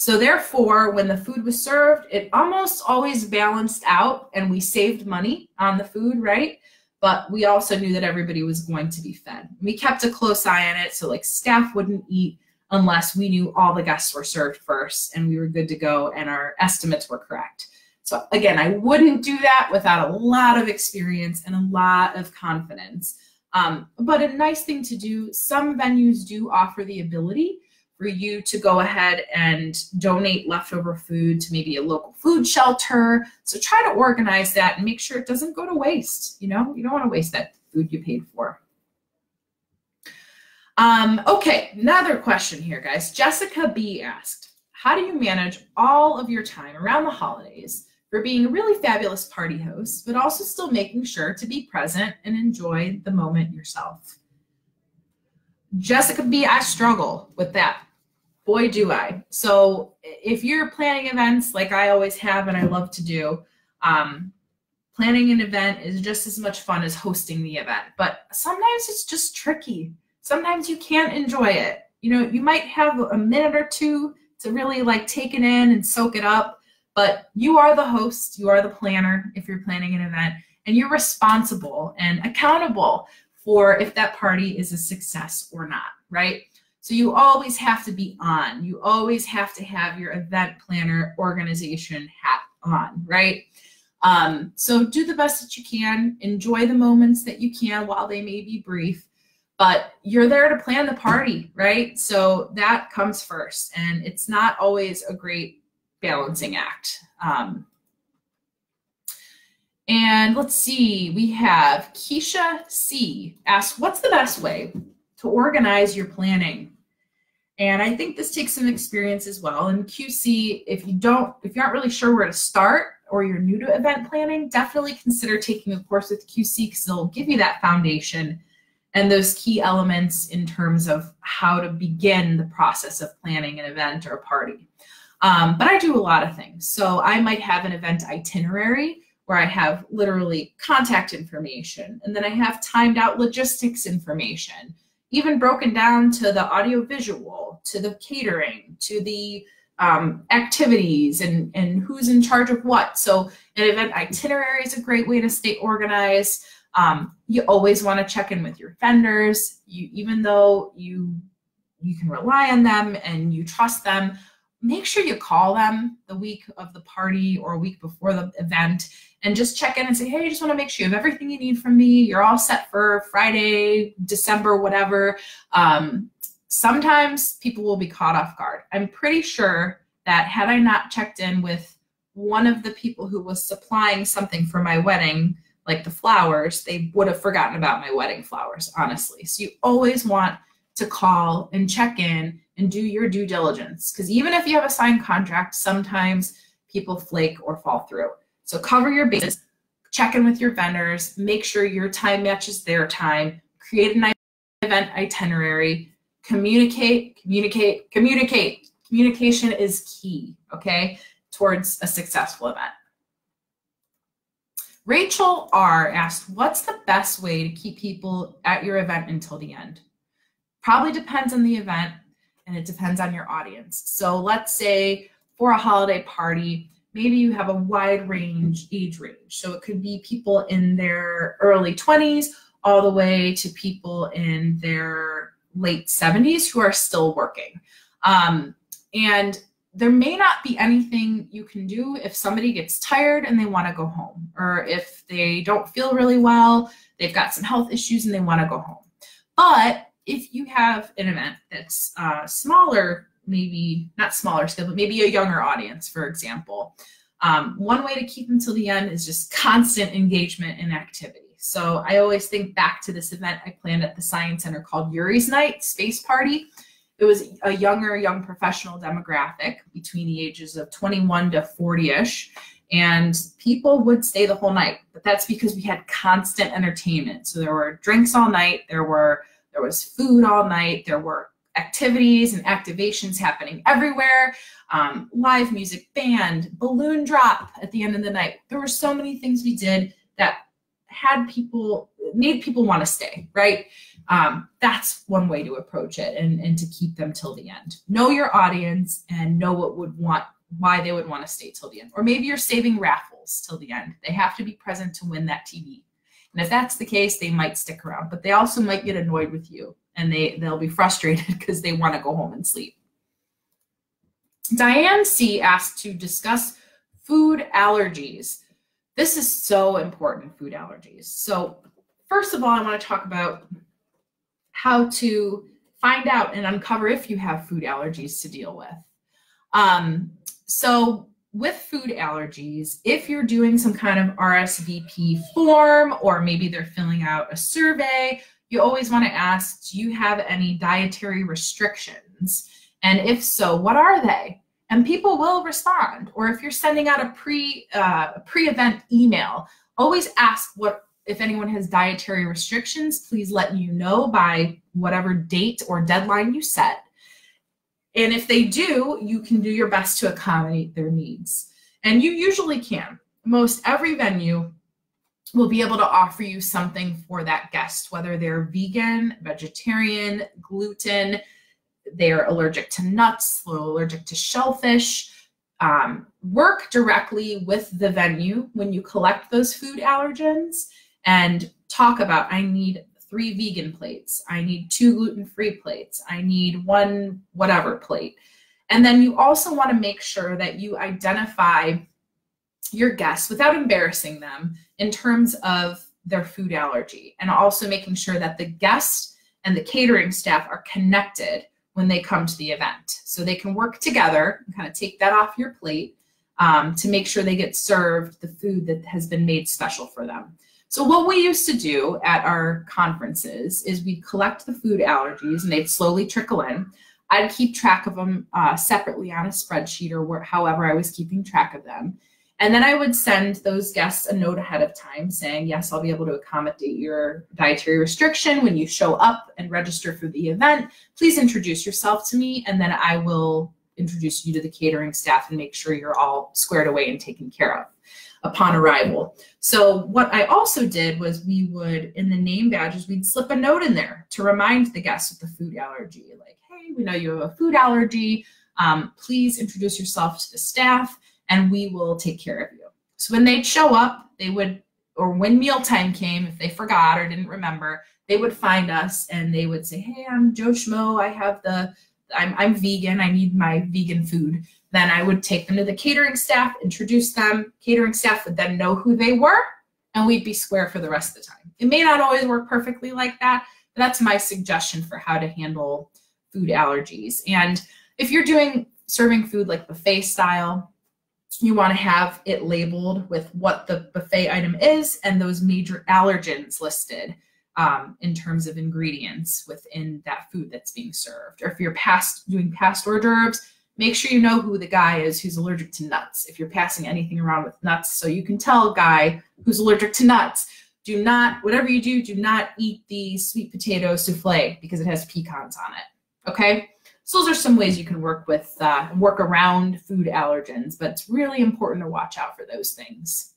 Speaker 1: So therefore, when the food was served, it almost always balanced out and we saved money on the food, right? But we also knew that everybody was going to be fed. We kept a close eye on it. So like staff wouldn't eat unless we knew all the guests were served first and we were good to go and our estimates were correct. So again, I wouldn't do that without a lot of experience and a lot of confidence. Um, but a nice thing to do, some venues do offer the ability for you to go ahead and donate leftover food to maybe a local food shelter. So try to organize that and make sure it doesn't go to waste. You know, you don't want to waste that food you paid for. Um, okay, another question here, guys. Jessica B asked, how do you manage all of your time around the holidays for being a really fabulous party host, but also still making sure to be present and enjoy the moment yourself? Jessica B, I struggle with that boy do i. So if you're planning events like i always have and i love to do um, planning an event is just as much fun as hosting the event. But sometimes it's just tricky. Sometimes you can't enjoy it. You know you might have a minute or two to really like take it in and soak it up but you are the host you are the planner if you're planning an event and you're responsible and accountable for if that party is a success or not right so you always have to be on. You always have to have your event planner organization hat on, right? Um, so do the best that you can. Enjoy the moments that you can while they may be brief. But you're there to plan the party, right? So that comes first. And it's not always a great balancing act. Um, and let's see, we have Keisha C asked, what's the best way to organize your planning. And I think this takes some experience as well. And QC, if you don't, if you aren't really sure where to start or you're new to event planning, definitely consider taking a course with QC because it'll give you that foundation and those key elements in terms of how to begin the process of planning an event or a party. Um, but I do a lot of things. So I might have an event itinerary where I have literally contact information, and then I have timed out logistics information, even broken down to the audio visual, to the catering, to the um, activities and, and who's in charge of what. So an event itinerary is a great way to stay organized. Um, you always want to check in with your vendors. You, even though you you can rely on them and you trust them, make sure you call them the week of the party or a week before the event and just check in and say, hey, I just want to make sure you have everything you need from me. You're all set for Friday, December, whatever. Um, sometimes people will be caught off guard. I'm pretty sure that had I not checked in with one of the people who was supplying something for my wedding, like the flowers, they would have forgotten about my wedding flowers, honestly. So you always want to call and check in and do your due diligence because even if you have a signed contract, sometimes people flake or fall through. So cover your bases, check in with your vendors, make sure your time matches their time, create an event itinerary, communicate, communicate, communicate. Communication is key, okay, towards a successful event. Rachel R asked, what's the best way to keep people at your event until the end? Probably depends on the event and it depends on your audience. So let's say for a holiday party, maybe you have a wide range age range. So it could be people in their early 20s all the way to people in their late 70s who are still working. Um, and there may not be anything you can do if somebody gets tired and they want to go home, or if they don't feel really well, they've got some health issues and they want to go home. But if you have an event that's uh, smaller, maybe not smaller scale, but maybe a younger audience, for example, um, one way to keep them till the end is just constant engagement and activity. So I always think back to this event I planned at the Science Center called Yuri's Night Space Party. It was a younger, young professional demographic between the ages of 21 to 40 ish. And people would stay the whole night, but that's because we had constant entertainment. So there were drinks all night, there were there was food all night. There were activities and activations happening everywhere. Um, live music, band, balloon drop at the end of the night. There were so many things we did that had people made people want to stay, right? Um, that's one way to approach it and, and to keep them till the end. Know your audience and know what would want why they would want to stay till the end. Or maybe you're saving raffles till the end. They have to be present to win that TV. And if that's the case, they might stick around, but they also might get annoyed with you and they, they'll be frustrated [LAUGHS] because they want to go home and sleep. Diane C asked to discuss food allergies. This is so important, food allergies. So first of all, I want to talk about how to find out and uncover if you have food allergies to deal with. Um, so with food allergies, if you're doing some kind of RSVP form or maybe they're filling out a survey, you always want to ask, do you have any dietary restrictions? And if so, what are they? And people will respond. Or if you're sending out a pre uh, pre-event email, always ask what if anyone has dietary restrictions. Please let you know by whatever date or deadline you set and if they do, you can do your best to accommodate their needs. And you usually can. Most every venue will be able to offer you something for that guest, whether they're vegan, vegetarian, gluten, they're allergic to nuts, they're allergic to shellfish. Um, work directly with the venue when you collect those food allergens and talk about I need three vegan plates. I need two gluten free plates. I need one whatever plate. And then you also want to make sure that you identify your guests without embarrassing them in terms of their food allergy and also making sure that the guest and the catering staff are connected when they come to the event. So they can work together and kind of take that off your plate um, to make sure they get served the food that has been made special for them. So what we used to do at our conferences is we'd collect the food allergies and they'd slowly trickle in. I'd keep track of them uh, separately on a spreadsheet or however I was keeping track of them. And then I would send those guests a note ahead of time saying, yes, I'll be able to accommodate your dietary restriction when you show up and register for the event. Please introduce yourself to me and then I will introduce you to the catering staff and make sure you're all squared away and taken care of. upon arrival. So what I also did was we would, in the name badges, we'd slip a note in there to remind the guests with the food allergy, like, hey, we know you have a food allergy. Um, please introduce yourself to the staff and we will take care of you. So when they'd show up, they would, or when mealtime came, if they forgot or didn't remember, they would find us and they would say, hey, I'm Joe Schmo. I have the, I'm, I'm vegan. I need my vegan food. Then I would take them to the catering staff, introduce them. Catering staff would then know who they were, and we'd be square for the rest of the time. It may not always work perfectly like that, but that's my suggestion for how to handle food allergies. And if you're doing serving food like buffet style, you want to have it labeled with what the buffet item is and those major allergens listed um, in terms of ingredients within that food that's being served. Or if you're past doing passed hors d'oeuvres, make sure you know who the guy is who's allergic to nuts. If you're passing anything around with nuts, so you can tell a guy who's allergic to nuts, do not, whatever you do, do not eat the sweet potato souffle because it has pecans on it. Okay? So those are some ways you can work with, uh, work around food allergens, but it's really important to watch out for those things.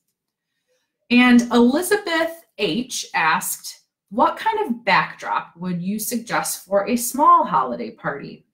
Speaker 1: And Elizabeth H asked, what kind of backdrop would you suggest for a small holiday party?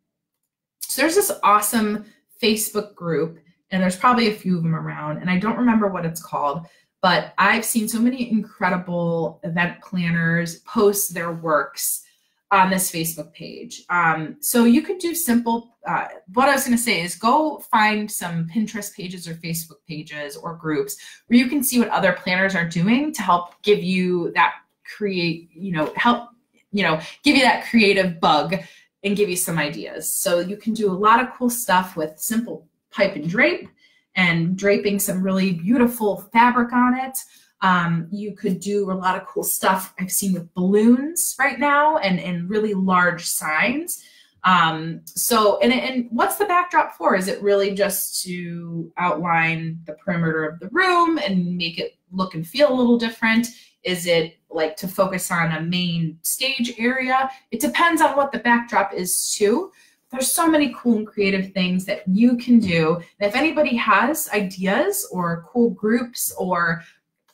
Speaker 1: So there's this awesome Facebook group, and there's probably a few of them around, and I don't remember what it's called, but I've seen so many incredible event planners post their works on this Facebook page. Um, so you could do simple, uh, what I was going to say is go find some Pinterest pages or Facebook pages or groups where you can see what other planners are doing to help give you that create, you know, help, you know, give you that creative bug and give you some ideas. So you can do a lot of cool stuff with simple pipe and drape and draping some really beautiful fabric on it. Um, you could do a lot of cool stuff I've seen with balloons right now and, and really large signs. Um, so, and, and what's the backdrop for? Is it really just to outline the perimeter of the room and make it look and feel a little different? Is it like to focus on a main stage area? It depends on what the backdrop is too. There's so many cool and creative things that you can do. And if anybody has ideas or cool groups or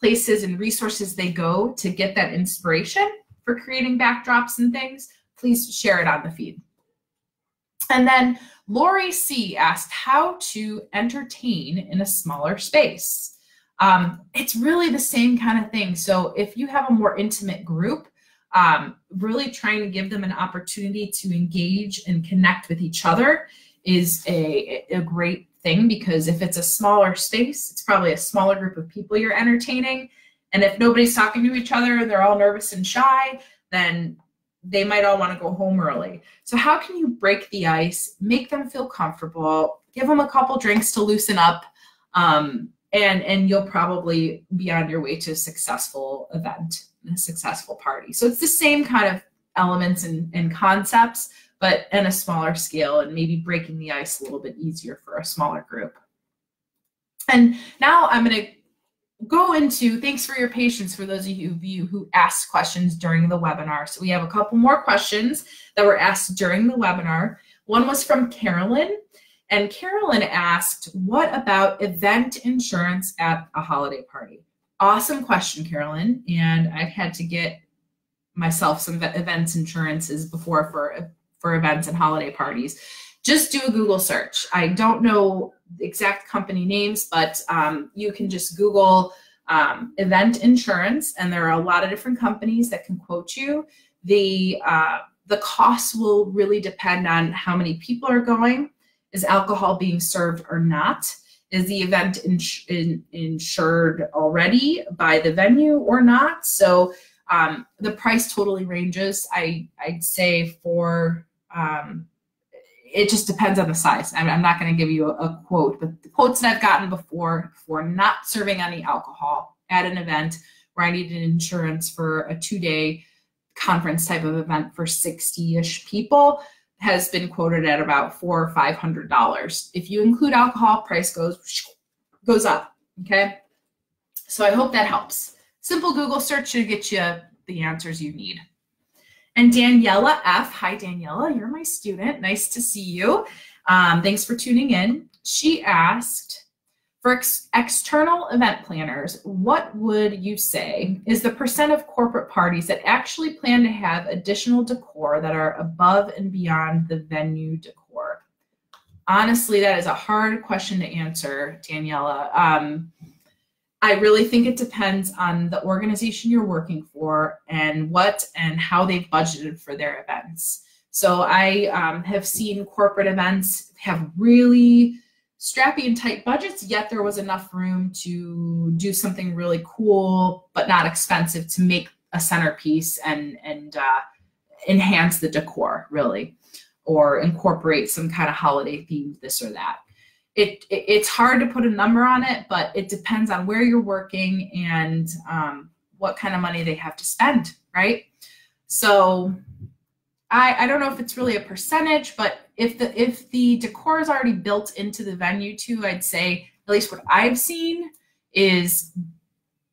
Speaker 1: places and resources they go to get that inspiration for creating backdrops and things, please share it on the feed. And then Lori C asked how to entertain in a smaller space. Um, it's really the same kind of thing. So if you have a more intimate group, um, really trying to give them an opportunity to engage and connect with each other is a, a great thing because if it's a smaller space, it's probably a smaller group of people you're entertaining. And if nobody's talking to each other and they're all nervous and shy, then they might all want to go home early. So how can you break the ice, make them feel comfortable, give them a couple drinks to loosen up, um, and and you'll probably be on your way to a successful event a successful party so it's the same kind of elements and, and concepts but in a smaller scale and maybe breaking the ice a little bit easier for a smaller group and now i'm going to go into thanks for your patience for those of you who asked questions during the webinar so we have a couple more questions that were asked during the webinar one was from carolyn and Carolyn asked, what about event insurance at a holiday party? Awesome question, Carolyn. And I've had to get myself some events insurances before for, for events and holiday parties. Just do a Google search. I don't know exact company names, but um, you can just Google um, event insurance, and there are a lot of different companies that can quote you. The uh, the costs will really depend on how many people are going is alcohol being served or not? Is the event ins in, insured already by the venue or not? So um, the price totally ranges. I, I'd say for, um, it just depends on the size. I'm, I'm not going to give you a, a, quote, but the quotes that I've gotten before for not serving any alcohol at an event where I needed insurance for a two day conference type of event for 60 ish people has been quoted at about four or five hundred dollars. If you include alcohol, price goes goes up. Okay, so I hope that helps. Simple Google search should get you the answers you need. And Daniela F. Hi, Daniela. You're my student. Nice to see you. Um, thanks for tuning in. She asked, For ex external event planners, what would you say is the percent of corporate parties that actually plan to have additional decor that are above and beyond the venue decor? Honestly, that is a hard question to answer, Daniela. Um, I really think it depends on the organization you're working for and what and how they've budgeted for their events. So I um, have seen corporate events have really strappy and tight budgets, yet there was enough room to do something really cool but not expensive to make a centerpiece and and uh, enhance the decor really, or incorporate some kind of holiday theme, this or that. It, it, it's hard to put a number on it, but it depends on where you're working and um, what kind of money they have to spend, right? So I, I don't know if it's really a percentage, but if the if the decor is already built into the venue too, I'd say at least what I've seen is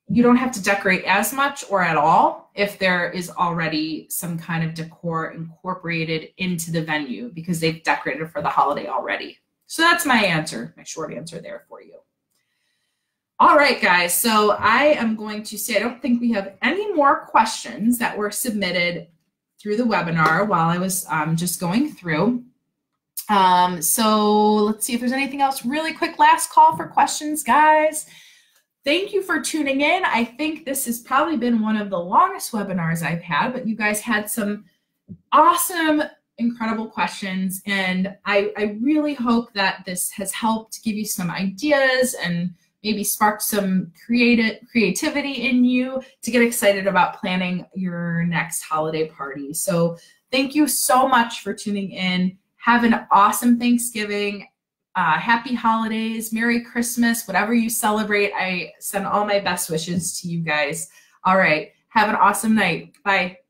Speaker 1: you don't have to decorate as much or at all if there is already some kind of decor incorporated into the venue because they've decorated for the holiday already. So that's my answer, my short answer there for you. All right, guys, so I am going to say I don't think we have any more questions that were submitted through the webinar while I was um, just going through. Um, so let's see if there's anything else. Really quick last call for questions, guys. Thank you for tuning in. I think this has probably been one of the longest webinars I've had, but you guys had some awesome, incredible questions. And I, I really hope that this has helped give you some ideas and maybe spark some creative creativity in you to get excited about planning your next holiday party. So thank you so much for tuning in. Have an awesome Thanksgiving. Uh, happy holidays, Merry Christmas, whatever you celebrate. I send all my best wishes to you guys. All right. Have an awesome night. Bye.